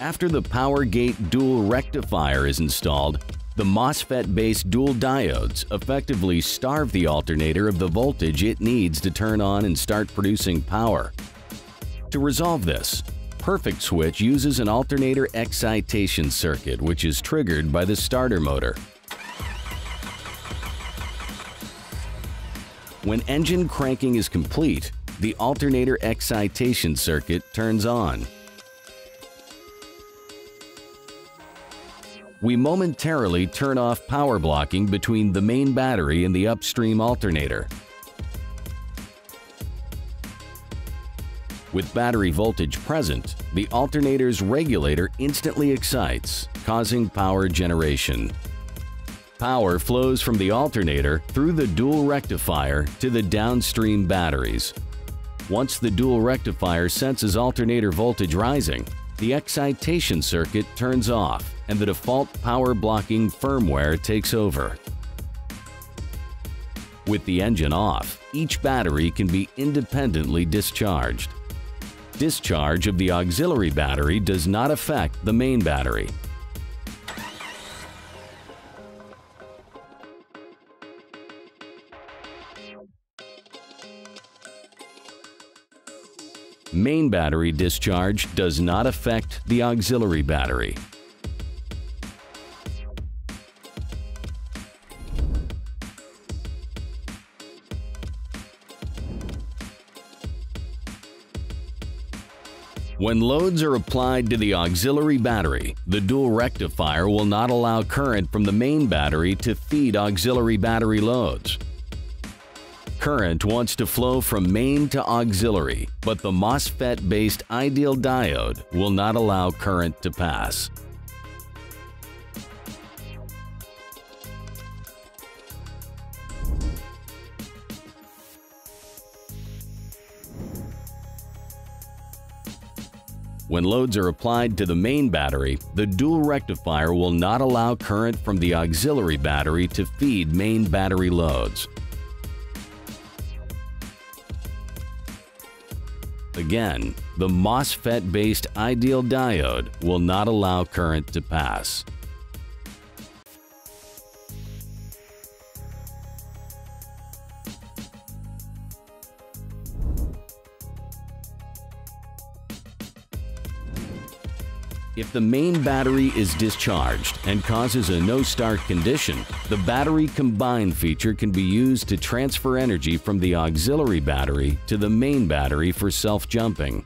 After the power gate dual rectifier is installed, the MOSFET-based dual diodes effectively starve the alternator of the voltage it needs to turn on and start producing power. To resolve this, Perfect Switch uses an alternator excitation circuit which is triggered by the starter motor. When engine cranking is complete, the alternator excitation circuit turns on. We momentarily turn off power blocking between the main battery and the upstream alternator. With battery voltage present, the alternator's regulator instantly excites, causing power generation. Power flows from the alternator through the dual rectifier to the downstream batteries. Once the dual rectifier senses alternator voltage rising, the excitation circuit turns off and the default power blocking firmware takes over. With the engine off, each battery can be independently discharged. Discharge of the auxiliary battery does not affect the main battery. Main battery discharge does not affect the auxiliary battery. When loads are applied to the auxiliary battery, the dual rectifier will not allow current from the main battery to feed auxiliary battery loads. Current wants to flow from main to auxiliary, but the MOSFET-based ideal diode will not allow current to pass. When loads are applied to the main battery, the dual rectifier will not allow current from the auxiliary battery to feed main battery loads. Again, the MOSFET-based ideal diode will not allow current to pass. If the main battery is discharged and causes a no-start condition, the battery combine feature can be used to transfer energy from the auxiliary battery to the main battery for self-jumping.